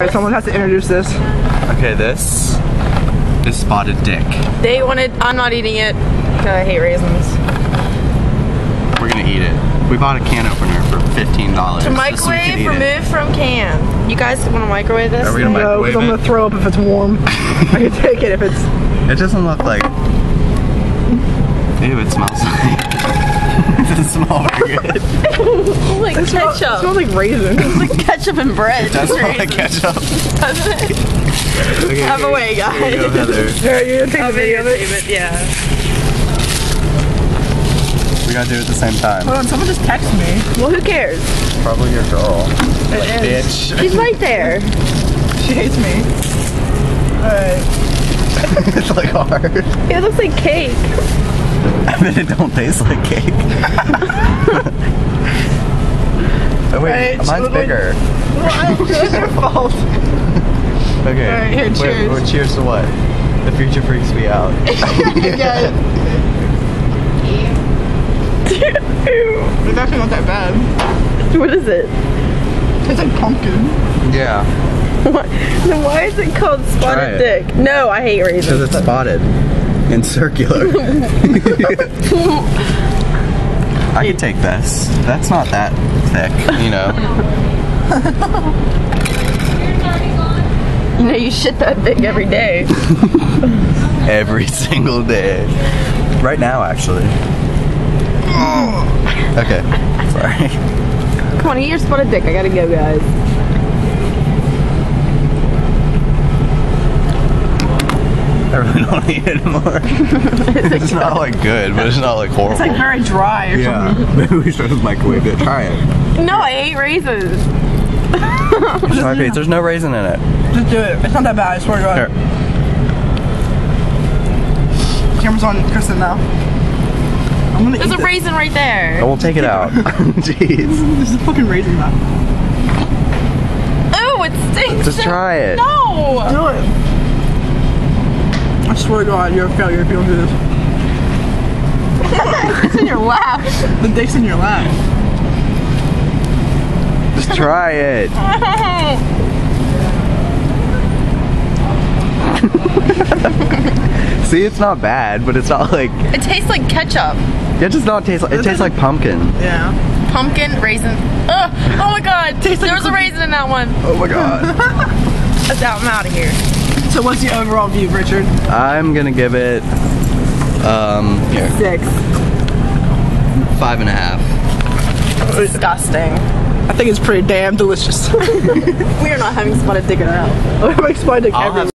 Alright, someone has to introduce this. Okay, this is spotted dick. They wanted. I'm not eating it. 'cause I hate raisins. We're gonna eat it. We bought a can opener for fifteen dollars. To microwave, remove from can. You guys want to microwave this? Are we gonna No, microwave because I'm gonna it? throw up if it's warm. I can take it if it's. It doesn't look like. Ew, it smells like. it doesn't smell very good. like It smells, it ketchup. smells like raisins. It's like ketchup and bread. It does smell like ketchup. Okay, Have a okay. way, Here you guys. go, Heather. Alright, you're gonna take the video of it. yeah. We gotta do it at the same time. Hold on, someone just text me. Well, who cares? Probably your girl. It is. Bitch. She's right there. She hates me. Alright. it's like hard. It looks like cake. I bet it don't taste like cake. oh wait, Right, mine's so- bigger. Well, I it's your fault. Okay. Alright, here, wait, cheers. wait, cheers to what? The future freaks me out. Yeah. It's actually not that bad. What is it? It's like pumpkin. yeah. Why, then why is it called spotted it. dick? No, I hate raisins. Because it's spotted and circular. I could take this. That's not that thick, you know. You know, you shit that big every day. Every single day. Right now, actually. Okay. Sorry. Come on, eat your spotted dick. I gotta go, guys. I really don't need it anymore. it's not like good, but it's not like horrible. It's like very dry or yeah. Maybe we should have microwaved it. Try it. No, I hate raisins. Try it. There's no raisin in it. Just do it. It's not that bad, I swear to God. Here. Camera's on Kristen now. I'm gonna There's eat a this. raisin right there. I will take it out. Jeez. There's a fucking raisin now. Oh, it stinks. Just try it. No. Do it. I swear to God, you're a failure if you don't do this. It's in your lap. The dick's in your lap. Just try it. See, it's not bad, but it's not like It tastes like ketchup. it does not taste like it tastes like pumpkin. Yeah. Pumpkin, raisin. Ugh. Oh my god. Tastes like there was a raisin in that one. Oh my god. That's out. I'm out of here. So what's the overall view, Richard? I'm gonna give it um here, Six. five and a half. Disgusting. I think it's pretty damn delicious. We are not having spotted dick in our house. I'm explaining I'll every have